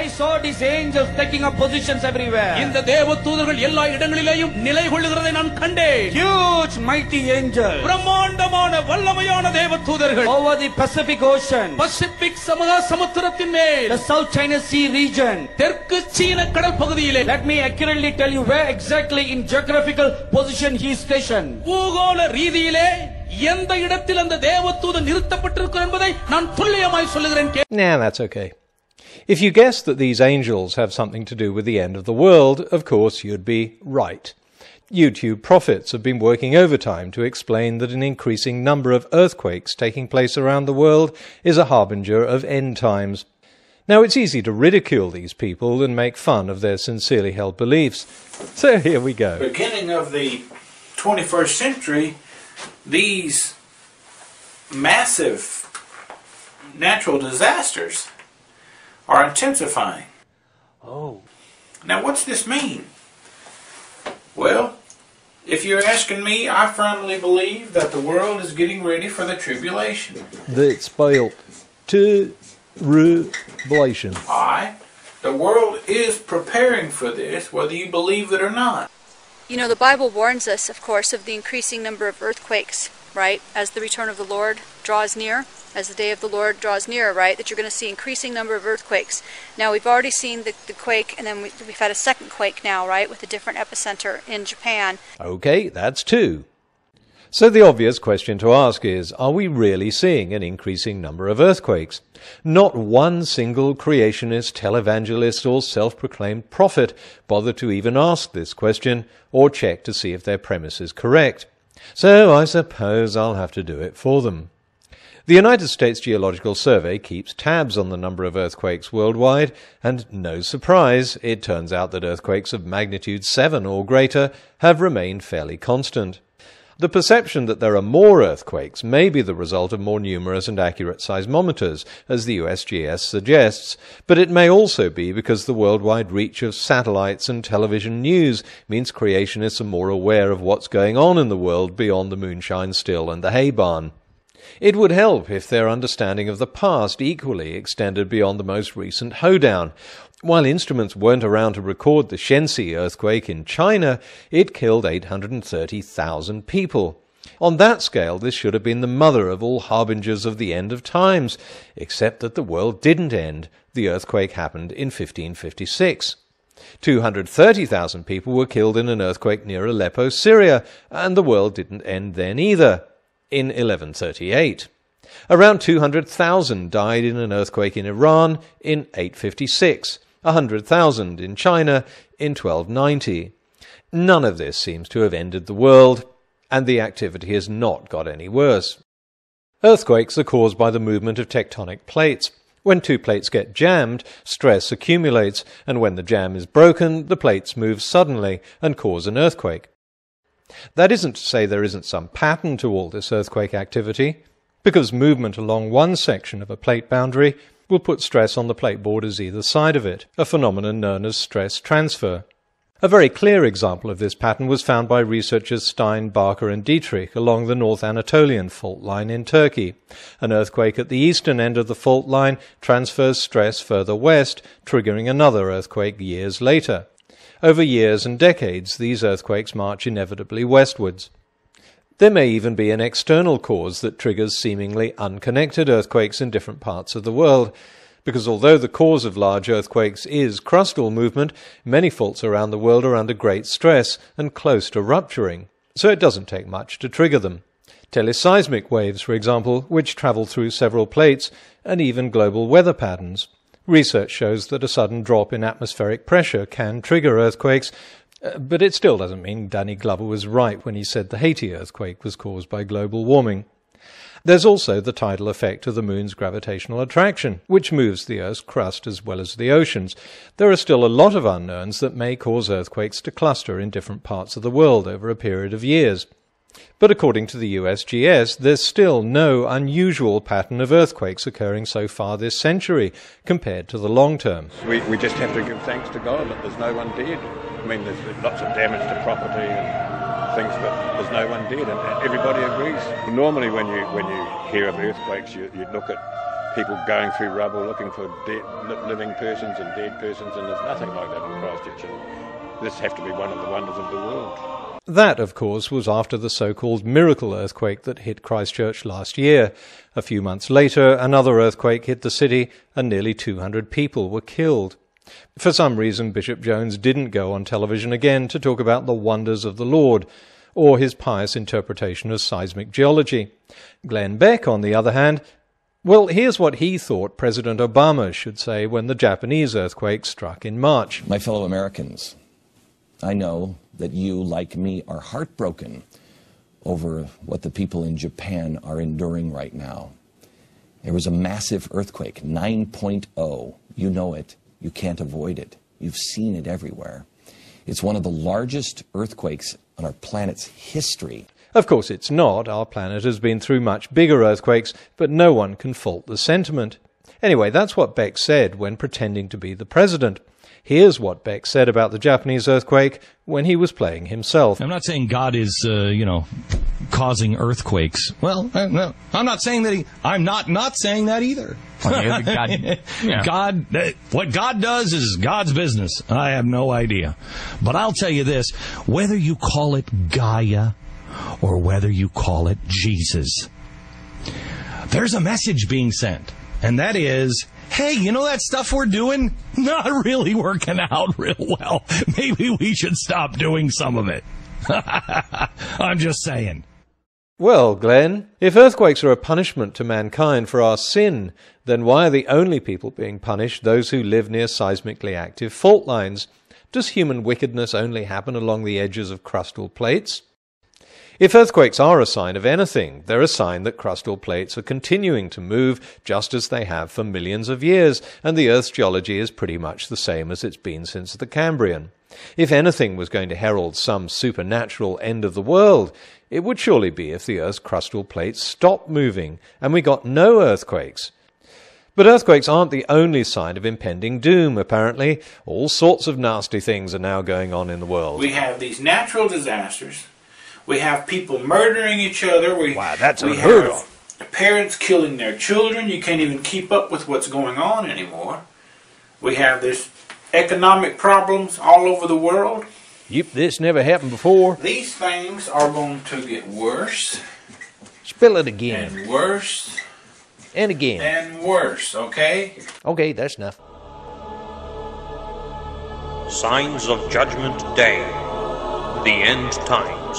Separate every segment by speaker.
Speaker 1: I saw this angels taking up positions everywhere
Speaker 2: இந்த தேவ தூதர்கள் எல்லா இடங்களிலேயும் நிலை கொள்ளுகிறதை நான் கண்டேன்.
Speaker 1: ஹியூஜ் மைட்டி ஏஞ்சல்
Speaker 2: பிரம்மாண்டமான வல்லமையான தேவ தூதர்கள்
Speaker 1: over the Pacific Ocean
Speaker 2: Pacific சமக சமுத்திரத்தின் மேல்.
Speaker 1: சவுத் சைனா சீ ரீஜன்
Speaker 2: தெற்கு சீன கடல் பகுதியிலே.
Speaker 1: Let me accurately tell you where exactly in geographical position he station
Speaker 2: பூகோள ரீதியிலே எந்த இடத்தில் அந்த தேவதூதன் நிறுத்தப்பட்டிருக்கும் என்பதை நான் துல்லியமாய் சொல்லுகிறேன்
Speaker 3: Yeah, that's okay. If you guess that these angels have something to do with the end of the world, of course you'd be right. YouTube prophets have been working overtime to explain that an increasing number of earthquakes taking place around the world is a harbinger of end times. Now, it's easy to ridicule these people and make fun of their sincerely held beliefs. So here we go.
Speaker 4: beginning of the 21st century, these massive natural disasters are intensifying.
Speaker 3: Oh.
Speaker 4: Now, what's this mean? Well, if you're asking me, I firmly believe that the world is getting ready for the tribulation.
Speaker 3: That's spelled tribulation.
Speaker 4: Alright? The world is preparing for this, whether you believe it or not.
Speaker 5: You know, the Bible warns us, of course, of the increasing number of earthquakes, right? As the return of the Lord draws near, as the day of the Lord draws near, right? That you're going to see increasing number of earthquakes. Now, we've already seen the, the quake, and then we, we've had a second quake now, right? With a different epicenter in Japan.
Speaker 3: Okay, that's two. So the obvious question to ask is, are we really seeing an increasing number of earthquakes? Not one single creationist, televangelist, or self-proclaimed prophet bothered to even ask this question or check to see if their premise is correct. So I suppose I'll have to do it for them. The United States Geological Survey keeps tabs on the number of earthquakes worldwide, and no surprise, it turns out that earthquakes of magnitude 7 or greater have remained fairly constant. The perception that there are more earthquakes may be the result of more numerous and accurate seismometers, as the USGS suggests, but it may also be because the worldwide reach of satellites and television news means creationists are more aware of what's going on in the world beyond the moonshine still and the hay barn. It would help if their understanding of the past equally extended beyond the most recent hoedown. While instruments weren't around to record the Shenxi earthquake in China, it killed 830,000 people. On that scale, this should have been the mother of all harbingers of the end of times, except that the world didn't end. The earthquake happened in 1556. 230,000 people were killed in an earthquake near Aleppo, Syria, and the world didn't end then either, in 1138. Around 200,000 died in an earthquake in Iran in 856, 100,000 in China in 1290. None of this seems to have ended the world, and the activity has not got any worse. Earthquakes are caused by the movement of tectonic plates. When two plates get jammed, stress accumulates, and when the jam is broken, the plates move suddenly and cause an earthquake. That isn't to say there isn't some pattern to all this earthquake activity, because movement along one section of a plate boundary will put stress on the plate borders either side of it, a phenomenon known as stress transfer. A very clear example of this pattern was found by researchers Stein, Barka, and Dieterich along the North Anatolian fault line in Turkey. An earthquake at the eastern end of the fault line transfers stress further west, triggering another earthquake years later. Over years and decades, these earthquakes march inevitably westwards. There may even be an external cause that triggers seemingly unconnected earthquakes in different parts of the world, because although the cause of large earthquakes is crustal movement, many faults around the world are under great stress and close to rupturing, so it doesn't take much to trigger them. Teleseismic waves, for example, which travel through several plates, and even global weather patterns. Research shows that a sudden drop in atmospheric pressure can trigger earthquakes, uh, but it still doesn't mean Danny Glover was right when he said the Haiti earthquake was caused by global warming. There's also the tidal effect of the moon's gravitational attraction, which moves the Earth's crust as well as the oceans. There are still a lot of unknowns that may cause earthquakes to cluster in different parts of the world over a period of years. But according to the USGS, there's still no unusual pattern of earthquakes occurring so far this century compared to the long term.
Speaker 6: We, we just have to give thanks to God that there's no one dead. I mean, there's lots of damage to property and things, but there's no one dead, and everybody agrees. Normally, when you when you hear of earthquakes, you, you look at people going through rubble looking for dead, living persons and dead persons, and there's nothing like that in Christchurch. And this has to be one of the wonders of the world.
Speaker 3: That, of course, was after the so-called miracle earthquake that hit Christchurch last year. A few months later, another earthquake hit the city and nearly 200 people were killed. For some reason, Bishop Jones didn't go on television again to talk about the wonders of the Lord or his pious interpretation of seismic geology. Glenn Beck, on the other hand, well, here's what he thought President Obama should say when the Japanese earthquake struck in March.
Speaker 7: My fellow Americans, I know that you, like me, are heartbroken over what the people in Japan are enduring right now. There was a massive earthquake, 9.0. You know it. You can't avoid it. You've seen it everywhere. It's one of the largest earthquakes on our planet's history.
Speaker 3: Of course, it's not. Our planet has been through much bigger earthquakes, but no one can fault the sentiment. Anyway, that's what Beck said when pretending to be the president. Here's what Beck said about the Japanese earthquake when he was playing himself.
Speaker 8: I'm not saying God is, uh, you know, causing earthquakes. Well, uh, no, I'm not saying that he. I'm not not saying that either.
Speaker 9: God, yeah.
Speaker 8: God, uh, what God does is God's business. I have no idea, but I'll tell you this: whether you call it Gaia or whether you call it Jesus, there's a message being sent, and that is hey, you know that stuff we're doing? Not really working out real well. Maybe we should stop doing some of it. I'm just saying.
Speaker 3: Well, Glenn, if earthquakes are a punishment to mankind for our sin, then why are the only people being punished those who live near seismically active fault lines? Does human wickedness only happen along the edges of crustal plates? If earthquakes are a sign of anything, they're a sign that crustal plates are continuing to move just as they have for millions of years, and the Earth's geology is pretty much the same as it's been since the Cambrian. If anything was going to herald some supernatural end of the world, it would surely be if the Earth's crustal plates stopped moving and we got no earthquakes. But earthquakes aren't the only sign of impending doom, apparently. All sorts of nasty things are now going on in the world.
Speaker 4: We have these natural disasters. We have people murdering each other. We,
Speaker 3: Wow, that's
Speaker 4: we
Speaker 3: unheard
Speaker 4: have Parents killing their children. You can't even keep up with what's going on anymore. We have this economic problems all over the world.
Speaker 3: Yep, this never happened before.
Speaker 4: These things are going to get worse
Speaker 3: Spill it again.
Speaker 4: and worse
Speaker 3: And again.
Speaker 4: and worse, okay?
Speaker 3: Okay, that's enough.
Speaker 10: Signs of Judgment Day. The End Times.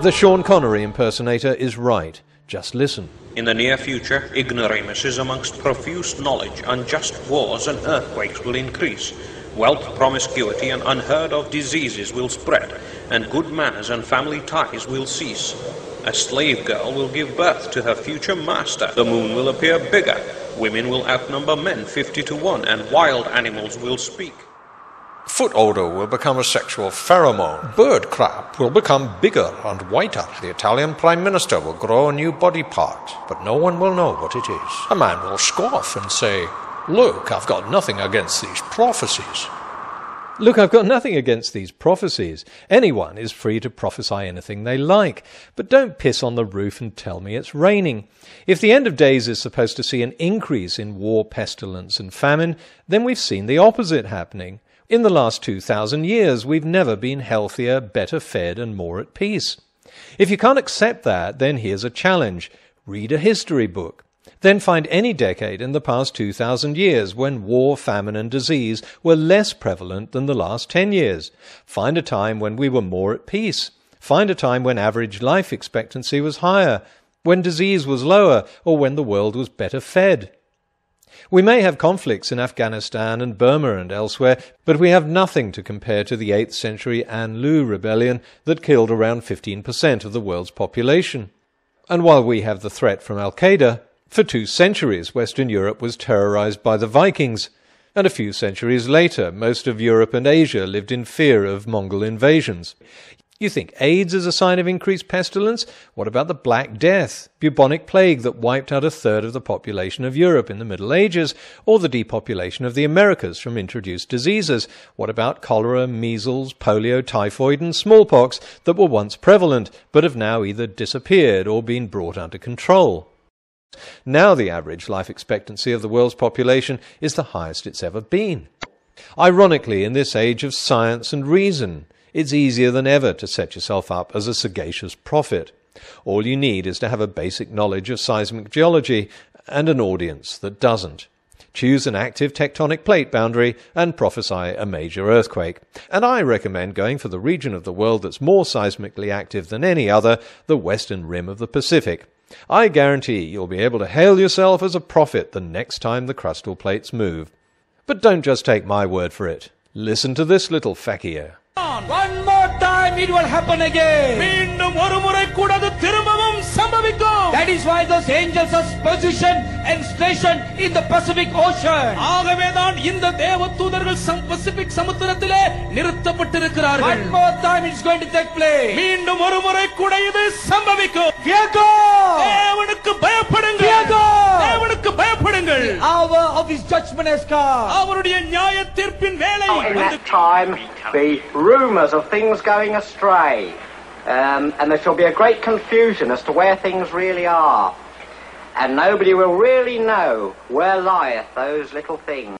Speaker 3: The Sean Connery impersonator is right. Just listen.
Speaker 10: In the near future, ignoramus is amongst profuse knowledge, unjust wars and earthquakes will increase. Wealth, promiscuity, and unheard of diseases will spread, and good manners and family ties will cease. A slave girl will give birth to her future master. The moon will appear bigger. Women will outnumber men 50 to 1, and wild animals will speak.
Speaker 11: Foot odor will become a sexual pheromone. Bird crap will become bigger and whiter. The Italian Prime Minister will grow a new body part, but no one will know what it is. A man will scoff and say, Look, I've got nothing against these prophecies.
Speaker 3: Look, I've got nothing against these prophecies. Anyone is free to prophesy anything they like. But don't piss on the roof and tell me it's raining. If the end of days is supposed to see an increase in war, pestilence, and famine, then we've seen the opposite happening. In the last 2,000 years, we've never been healthier, better fed, and more at peace. If you can't accept that, then here's a challenge. Read a history book. Then find any decade in the past 2,000 years when war, famine, and disease were less prevalent than the last 10 years. Find a time when we were more at peace. Find a time when average life expectancy was higher, when disease was lower, or when the world was better fed. We may have conflicts in Afghanistan and Burma and elsewhere, but we have nothing to compare to the 8th century An Lu rebellion that killed around 15% of the world's population. And while we have the threat from Al Qaeda, for two centuries Western Europe was terrorized by the Vikings, and a few centuries later most of Europe and Asia lived in fear of Mongol invasions. You think AIDS is a sign of increased pestilence? What about the Black Death, bubonic plague that wiped out a third of the population of Europe in the Middle Ages, or the depopulation of the Americas from introduced diseases? What about cholera, measles, polio, typhoid, and smallpox that were once prevalent but have now either disappeared or been brought under control? Now the average life expectancy of the world's population is the highest it's ever been. Ironically, in this age of science and reason, it's easier than ever to set yourself up as a sagacious prophet. All you need is to have a basic knowledge of seismic geology and an audience that doesn't. Choose an active tectonic plate boundary and prophesy a major earthquake. And I recommend going for the region of the world that's more seismically active than any other, the western rim of the Pacific. I guarantee you'll be able to hail yourself as a prophet the next time the crustal plates move. But don't just take my word for it. Listen to this little here.
Speaker 1: One more time it will happen again.
Speaker 2: மீண்டும் ஒரு முறை கூட அது திரும்பவும் சம்பவிக்கும்
Speaker 1: That is why those angels are positioned and stationed in the Pacific Ocean.
Speaker 2: ஆகவேதான் இந்த தேவ தூதர்கள் பசிபிக் சமுத்திரத்திலே நிறுத்தப்பட்டிருக்கிறார்கள்
Speaker 1: One more time it's going to take place.
Speaker 2: மீண்டும் ஒரு முறை கூட இது சம்பவிக்கும்
Speaker 1: Fear God.
Speaker 2: தேவனுக்கு பயப்படுங்கள்
Speaker 1: Fear God.
Speaker 2: தேவனுக்கு பயப்படுங்கள்
Speaker 1: The hour of his judgment has come.
Speaker 2: அவருடைய நியாய தீர்ப்பின் வேலை
Speaker 12: In
Speaker 2: வந்து
Speaker 12: that time, be rumours of things going astray, um, and there shall be a great confusion as to where things really are, and nobody will really know where lieth those little things.